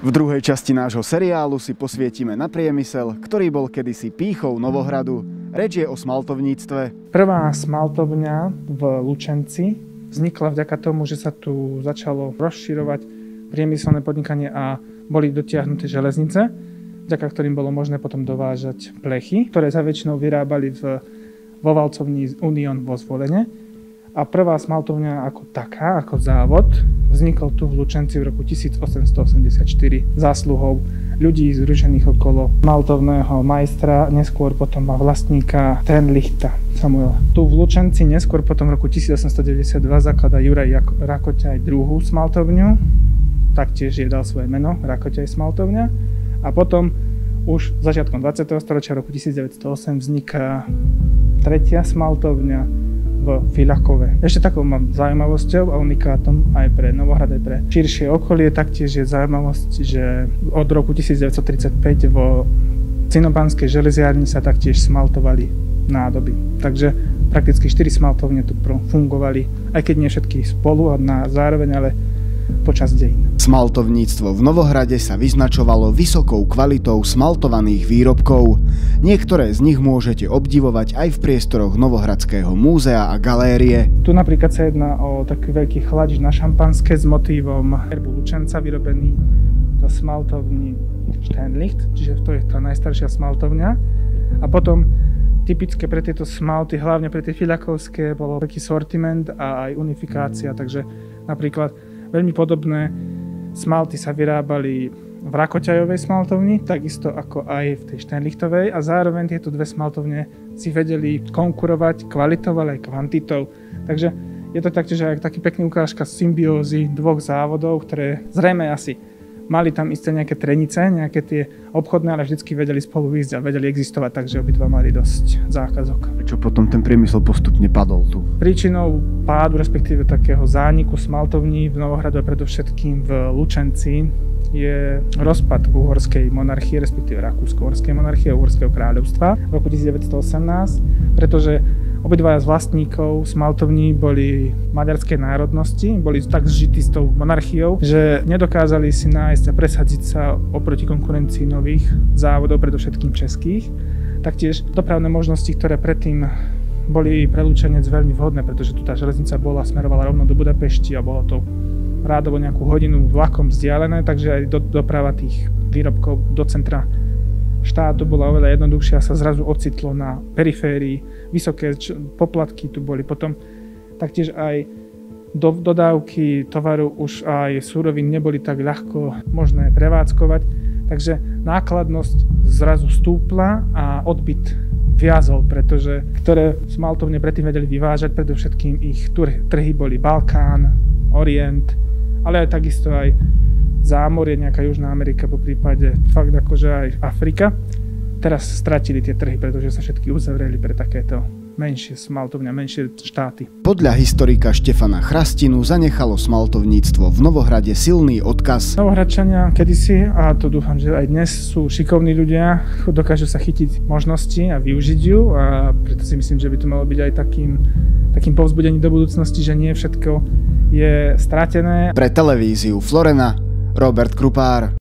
V druhej časti nášho seriálu si posvietime na priemysel, ktorý bol kedysi pýchou Novohradu. Reč je o smaltovníctve. Prvá smaltovňa v Lučenci vznikla vďaka tomu, že sa tu začalo rozširovať priemyselné podnikanie a boli dotiahnuté železnice, vďaka ktorým bolo možné potom dovážať plechy, ktoré sa väčšinou vyrábali v, vo valcovní Union vo Zvolene. A prvá smaltovňa ako taká, ako závod, vznikol tu v Lučenci v roku 1884 zásluhou ľudí zrušených okolo maltovného majstra, neskôr potom vlastníka Trenlichta Samuela. Tu v Lučenci neskôr potom v roku 1892 zaklada Juraj Rakoťaj druhú smaltovňu, taktiež je dal svoje meno, Rakoťaj smaltovňa. A potom už začiatkom 20. storočia roku 1908 vzniká tretia smaltovňa, v Filakove. Ešte takou mám zaujímavosťou a unikátom aj pre Novohrad, aj pre širšie okolie, taktiež je zaujímavosť, že od roku 1935 vo Cinobánskej železiarni sa taktiež smaltovali nádoby. Takže prakticky 4 smaltovne tu fungovali, aj keď nie všetky spolu a na zároveň, ale počas dejín. Smaltovníctvo v Novohrade sa vyznačovalo vysokou kvalitou smaltovaných výrobkov. Niektoré z nich môžete obdivovať aj v priestoroch Novohradského múzea a galérie. Tu napríklad sa jedná o taký veľký chladič na šampanské s motívom herbu Lučenca vyrobený do smaltovní Sternlicht, čiže to je tá najstaršia smaltovňa. A potom typické pre tieto smalty, hlavne pre tie filakovské, bolo taký sortiment a aj unifikácia, takže napríklad veľmi podobné Smalty sa vyrábali v Rakoťajovej smaltovni, takisto ako aj v tej Štenlichtovej a zároveň tieto dve smaltovne si vedeli konkurovať kvalitou, ale aj kvantitou. Takže je to taktiež aj taký pekný ukážka symbiózy dvoch závodov, ktoré zrejme asi mali tam isté nejaké trenice, nejaké tie obchodné, ale vždycky vedeli spolu ísť a vedeli existovať, takže obidva mali dosť zákazok. Prečo potom ten priemysel postupne padol tu? Príčinou pádu, respektíve takého zániku smaltovní v Novohradu a predovšetkým v Lučenci je rozpad uhorskej monarchie, respektíve rakúsko-uhorskej monarchie a uhorského kráľovstva v roku 1918, pretože Obidvaja z vlastníkov smaltovní boli maďarskej národnosti, boli tak zžití s tou monarchiou, že nedokázali si nájsť a presadiť sa oproti konkurencii nových závodov, predovšetkým českých. Taktiež dopravné možnosti, ktoré predtým boli pre Lučenec veľmi vhodné, pretože tu tá železnica bola, smerovala rovno do Budapešti a bolo to rádovo nejakú hodinu vlakom vzdialené, takže aj do, doprava tých výrobkov do centra štátu bola oveľa jednoduchšia, sa zrazu ocitlo na periférii, vysoké poplatky tu boli, potom taktiež aj do, dodávky tovaru už aj súrovín neboli tak ľahko možné prevádzkovať, takže nákladnosť zrazu stúpla a odbyt viazol, pretože ktoré smaltovne predtým vedeli vyvážať, predovšetkým ich trhy boli Balkán, Orient, ale aj takisto aj zámorie, nejaká Južná Amerika, po prípade fakt akože aj Afrika. Teraz stratili tie trhy, pretože sa všetky uzavreli pre takéto menšie smaltovňa, menšie štáty. Podľa historika Štefana Chrastinu zanechalo smaltovníctvo v Novohrade silný odkaz. Novohradčania kedysi, a to dúfam, že aj dnes sú šikovní ľudia, dokážu sa chytiť možnosti a využiť ju a preto si myslím, že by to malo byť aj takým, takým povzbudením do budúcnosti, že nie všetko je stratené. Pre televíziu Florena Robert Krupar.